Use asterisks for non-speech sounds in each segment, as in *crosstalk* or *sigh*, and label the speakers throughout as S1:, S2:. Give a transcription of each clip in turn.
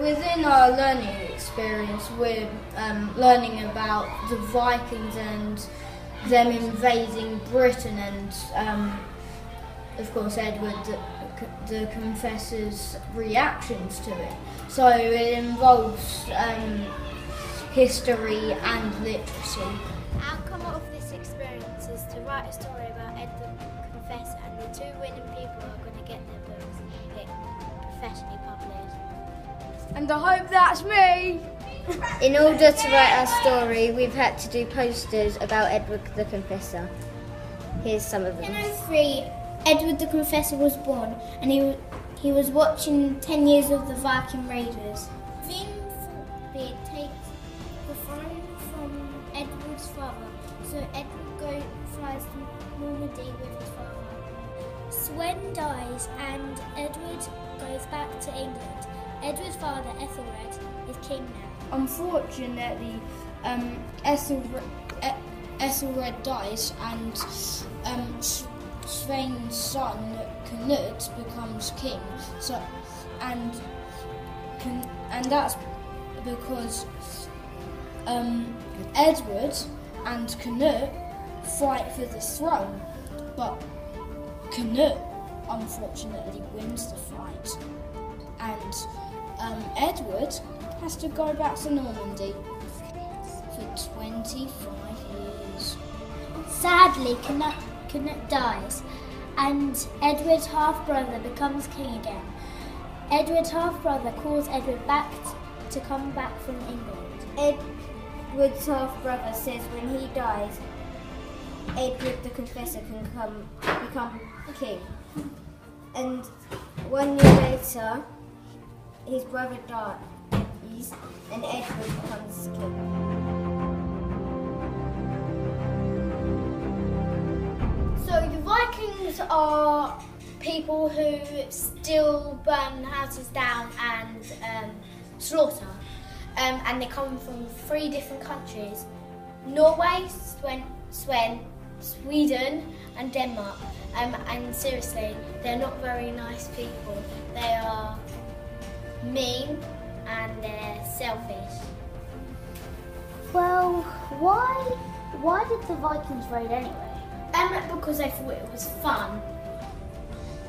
S1: Within our learning experience, we're um, learning about the Vikings and them invading Britain and, um, of course, Edward the, the Confessor's reactions to it. So it involves um, history and literacy.
S2: And
S1: I hope that's me!
S3: In order to write our story, we've had to do posters about Edward the Confessor. Here's some of
S2: In
S3: them.
S2: 03, Edward the Confessor was born, and he, he was watching 10 years of the Viking Raiders. Vimfrid takes the throne from Edward's father, so Edward go, flies to Normandy with his father. Sweyn dies, and Edward goes back to England. Edward's father, Ethelred, is king now.
S1: Unfortunately, um, Ethelred, Ethelred dies and um, S- Sweyn's son Canute becomes king. So, and and that's because um, Edward and Canute fight for the throne, but Canute unfortunately wins the fight, and um, Edward has to go back to Normandy for 25 years.
S2: Sadly, Canute, dies, and Edward's half brother becomes king again. Edward's half brother calls Edward back to come back from England.
S3: Edward's half brother says when he dies, Edward the Confessor can come become king. And one year later, his brother dies, and Edward becomes king.
S2: So the Vikings are people who still burn houses down and um, slaughter, um, and they come from three different countries: Norway, Swen, Sweden, and Denmark. Um, and seriously, they're not very nice people. They are mean and they're selfish.
S4: Well, why why did the Vikings raid anyway?
S2: Um, because they thought it was fun.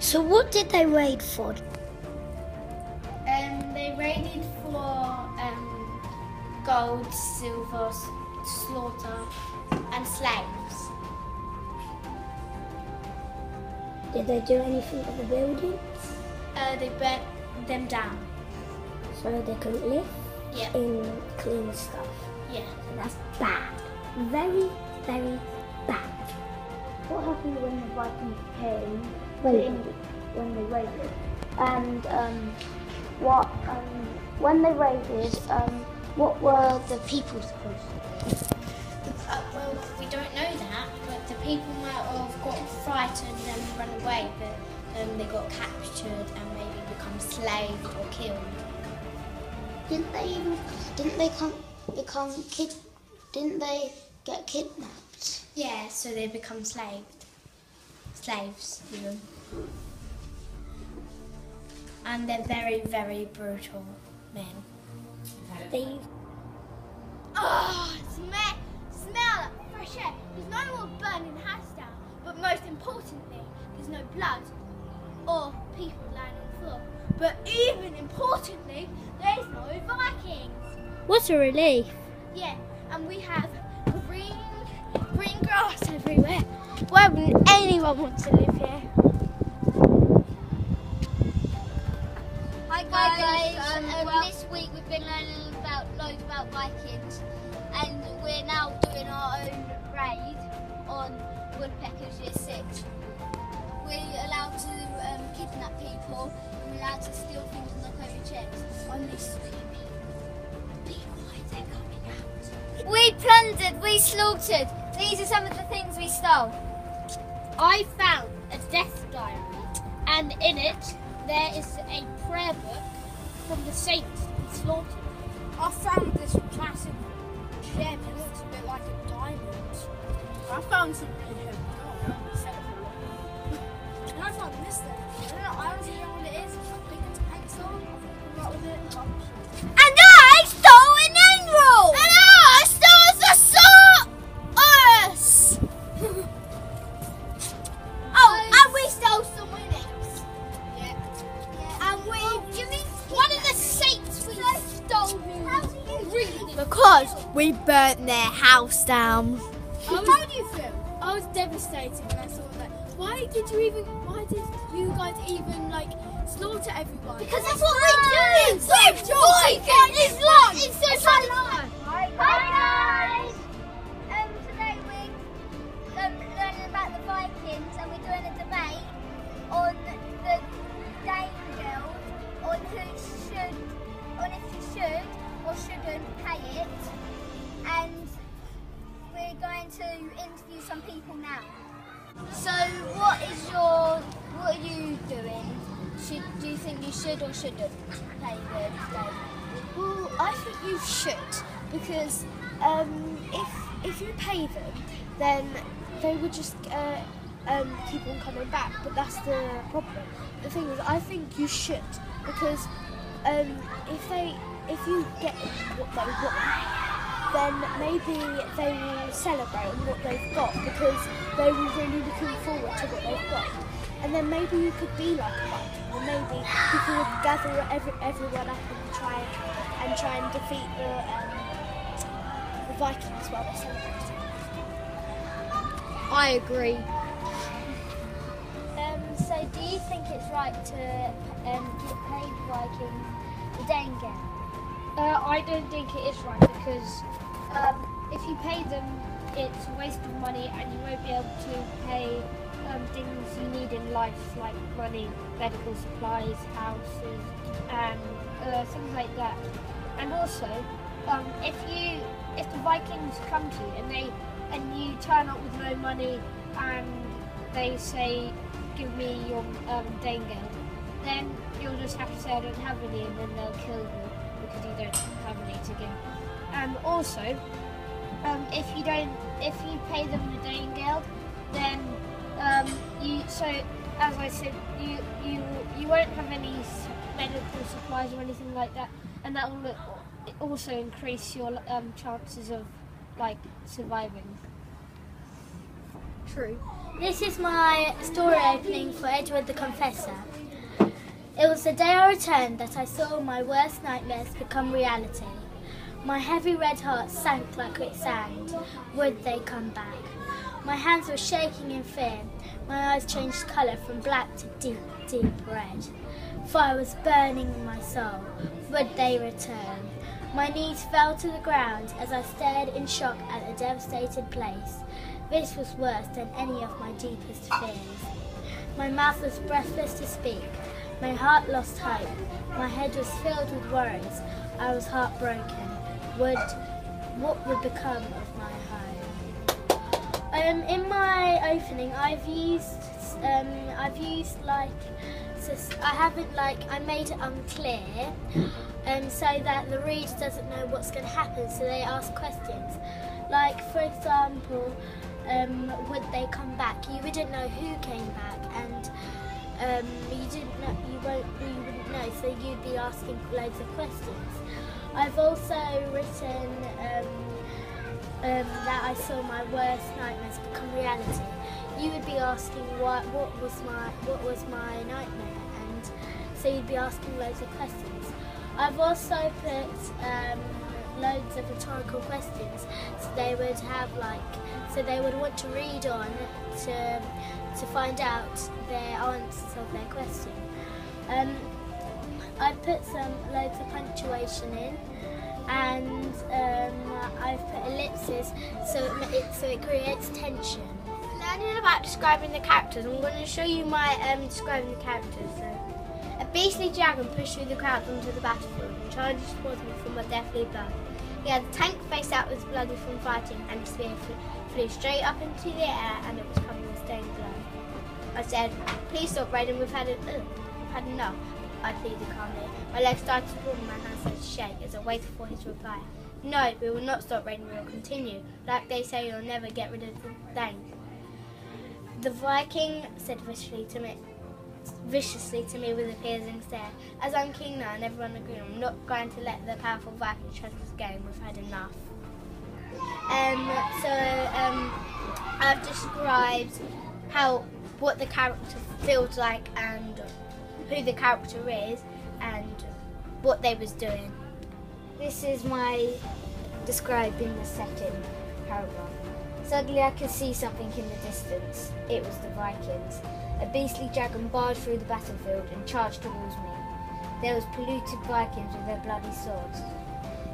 S4: So what did they raid for?
S2: Um, they raided for um, gold, silver, slaughter, and slaves.
S4: Did they do anything to the buildings
S2: Uh, they burnt them down.
S4: So they couldn't live
S2: Yeah,
S4: in clean stuff?
S2: yeah.
S4: So that's bad. Very, very bad. What happened when the Vikings came to England when they raided? And um, what um, when they raided, um, what were the people supposed to do?
S2: Uh, well, we don't know that, but the people might have got frightened and run away, but um, they got captured and maybe become slaves or killed.
S4: Didn't they even? Didn't they come become kid? Didn't they get kidnapped?
S2: Yeah, so they become slaved. Slaves, even. And they're very, very brutal men.
S4: They
S2: Oh, smell, smell that fresh air. There's no more burning the house down, but most importantly, there's no blood or people lying on the floor. But even importantly, there's no Vikings.
S4: What a relief!
S2: Yeah, and we have green, green grass everywhere. Why wouldn't anyone want to live here?
S3: Hi guys, Um, um, this week we've been learning about loads about Vikings and we're now doing our own raid on Woodpeckers Year 6. We're allowed to um, kidnap people Be quiet, they're coming out. We plundered, we slaughtered. These are some of the things we stole.
S2: I found a death diary, and in it there is a prayer book from the saints we slaughtered.
S1: I found this classic gem. It looks a bit like a diamond. I found some. *laughs* And I found this thing. I don't know. I
S3: the
S5: Because we burnt their house down.
S3: How do you feel?
S1: I was devastated when I saw that. Why did you even? Why did you guys even like slaughter everyone?
S3: Because that's what we do! We're! It's long! It's! Hi the
S1: Well, I think you should because um, if if you pay them, then they would just uh, um, keep on coming back. But that's the problem. The thing is, I think you should because um, if they if you get what they want, then maybe they will celebrate what they've got because they were really looking forward to what they've got. And then maybe you could be like a Viking, or maybe people would gather every, everyone up and try and try and defeat the um, the Vikings while they're celebrating.
S5: I agree.
S3: Um, so, do you think it's right to um, get paid Vikings the Dane?
S6: Uh, I don't think it is right because um, if you pay them, it's a waste of money and you won't be able to pay in life like money, medical supplies, houses, and uh, things like that. And also, um, if you if the Vikings come to you and they and you turn up with no money and they say, "Give me your um, then you'll just have to say, "I don't have any," and then they'll kill you because you don't have any to give. And also, um, if you don't, if you pay them the Dane then um, you. So as I said, you you you won't have any medical supplies or anything like that, and that will also increase your um, chances of like surviving.
S5: True.
S2: This is my story opening for Edward the Confessor. It was the day I returned that I saw my worst nightmares become reality. My heavy red heart sank like quicksand. Would they come back? My hands were shaking in fear. My eyes changed colour from black to deep, deep red. Fire was burning in my soul. Would they return? My knees fell to the ground as I stared in shock at the devastated place. This was worse than any of my deepest fears. My mouth was breathless to speak. My heart lost hope. My head was filled with worries. I was heartbroken. Would what would become of my? Um, in my opening, I've used um, I've used like I haven't like I made it unclear, um, so that the reader doesn't know what's going to happen. So they ask questions, like for example, um, would they come back? You wouldn't know who came back, and um, you didn't know, you won't, you wouldn't know, so you'd be asking loads of questions. I've also written um, um, that I saw my worst nightmares become reality. You would be asking what what was my what was my nightmare, and so you'd be asking loads of questions. I've also put um, loads of rhetorical questions, so they would have like so they would want to read on to to find out their answers of their question. Um, I put some loads of punctuation in, and um, I've put ellipses so it, so it creates tension. Learning about describing the characters, I'm going to show you my um, describing the characters. So, a beastly dragon pushed through the crowd onto the battlefield and charged towards me from a deathly blow. He had a tank face out was bloody from fighting, and his spear flew, straight up into the air, and it was coming with stained blood. I said, "Please stop, Raiden. We've had it. We've had enough." I pleaded calmly. My legs started to warm, my hands to shake as I waited for his reply. No, we will not stop, Raiden. We will continue. Like they say, you'll never get rid of the Dane. The Viking said viciously to me, viciously to me with a piercing stare. As I'm king now and everyone agrees, I'm not going to let the powerful Viking trust this game. We've had enough. Um, so um, I've described how what the character feels like and who the character is and what they was doing.
S4: This is my describing the setting paragraph. Suddenly I could see something in the distance. It was the Vikings. A beastly dragon barged through the battlefield and charged towards me. There was polluted Vikings with their bloody swords.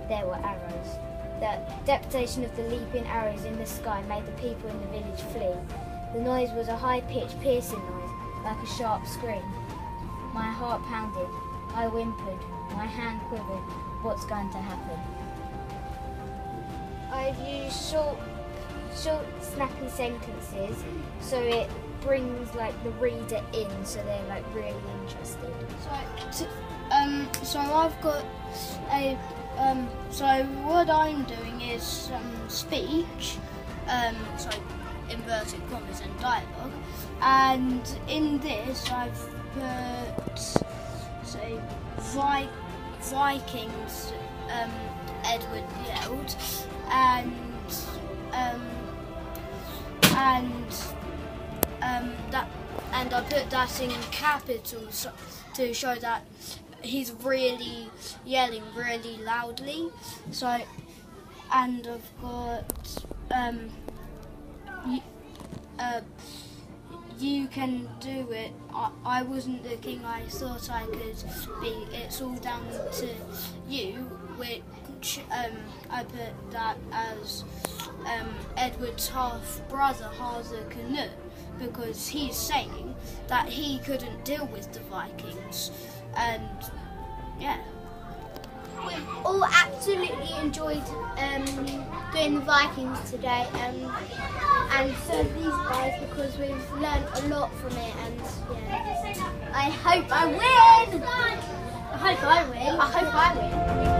S4: There were arrows. The decapitation of the leaping arrows in the sky made the people in the village flee. The noise was a high-pitched, piercing noise, like a sharp scream. My heart pounded. I whimpered. My hand quivered. What's going to happen? I've used short, short, snappy sentences, so it brings like the reader in, so they're like really interested.
S1: So, um, so I've got a, um, so what I'm doing is um, speech, um, so inverted commas and dialogue, and in this I've say, Vi- Vikings, um, Edward yelled, and, um, and um, that, and I put that in capitals to show that he's really yelling really loudly. So, and I've got um, uh, you can do it. I, I wasn't the king I thought I could be. It's all down to you, which um, I put that as um, Edward's half brother, Harthacnut, because he's saying that he couldn't deal with the Vikings, and yeah.
S2: We all absolutely enjoyed um, doing the Vikings today, um, and so these guys because we've learned a lot from it. And yeah, I hope I win. I hope I win. I hope I win.